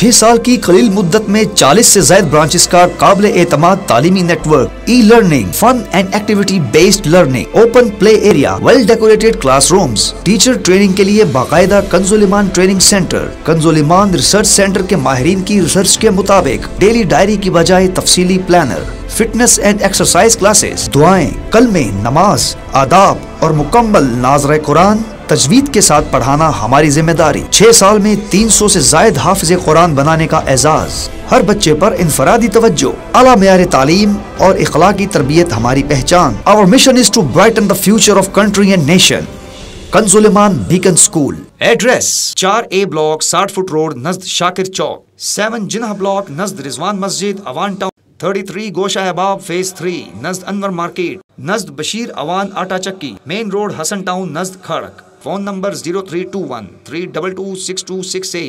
छह साल की कलील मुद्दत में 40 से ज़्यादा ब्रांचेस का काबिल एतमाद तालीमी network E learning fun and activity based learning open play area well decorated class teacher training के लिए बाकायदा कंजुलिमान ट्रेनिंग सेंटर कंजुलिमान रिसर्च सेंटर के माहरीन की रिसर्च के मुताबिक डेली डायरी की बजाय तफसीली planner fitness and exercise classes दुआएँ कल में नमाज़, आदाब और मुकम्मल नाजर कुरान। तजवीद के साथ पढ़ाना हमारी ज़िम्मेदारी। छह साल में 300 से जायद हाफिज कुरान बनाने का एजाज। हर बच्चे पर इंफरादी तवज्जो अला मैार तालीम और इखला की तरबियत हमारी पहचान। Our mission is to brighten the future of country and nation कंजुलमान beacon school. Address चार ए ब्लॉक, साठ फुट रोड, नजद शाकिर चौक। सेवन जिन्हा ब्लॉक, नजद रिजवान मस्जिद, अवान टाउन। थर्टी थ्री गोशा अबाब फ़ेज़ थ्री नजद अनवर मार्केट। नजद बशीर अवान आटा चक्की। मेन रोड, हसन टाउन, नजद खड़क। Phone number zero three two one three double two six two six eight.